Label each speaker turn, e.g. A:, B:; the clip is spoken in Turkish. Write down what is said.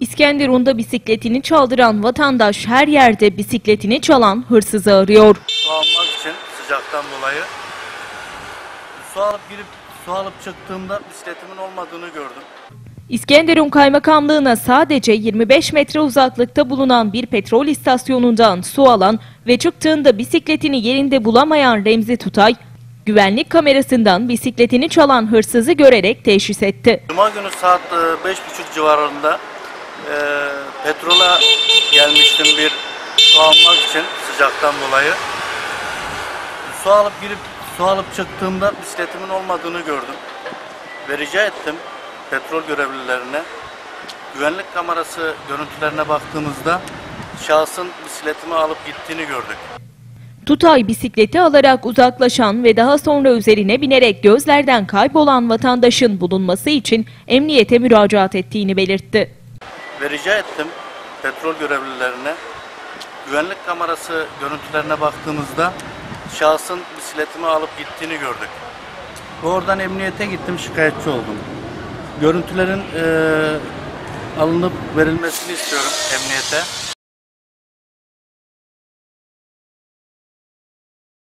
A: İskenderun'da bisikletini çaldıran vatandaş her yerde bisikletini çalan hırsızı arıyor.
B: Su almak için sıcaktan dolayı. Su alıp girip su alıp çıktığımda bisikletimin olmadığını gördüm.
A: İskenderun Kaymakamlığı'na sadece 25 metre uzaklıkta bulunan bir petrol istasyonundan su alan ve çıktığında bisikletini yerinde bulamayan Remzi Tutay, güvenlik kamerasından bisikletini çalan hırsızı görerek teşhis etti.
B: Cuma günü saat e, beş buçuk civarında e, petrola gelmiştim bir su almak için sıcaktan dolayı. Su alıp girip su alıp çıktığımda bisikletimin olmadığını gördüm. Ve rica ettim petrol görevlilerine. Güvenlik kamerası görüntülerine baktığımızda şahsın bisikletimi alıp gittiğini gördük.
A: Tutay bisikleti alarak uzaklaşan ve daha sonra üzerine binerek gözlerden kaybolan vatandaşın bulunması için emniyete müracaat ettiğini belirtti.
B: Ve rica ettim petrol görevlilerine. Güvenlik kamerası görüntülerine baktığımızda şahsın bisikletimi alıp gittiğini gördük. Oradan emniyete gittim şikayetçi oldum. Görüntülerin eee, alınıp verilmesini istiyorum emniyete.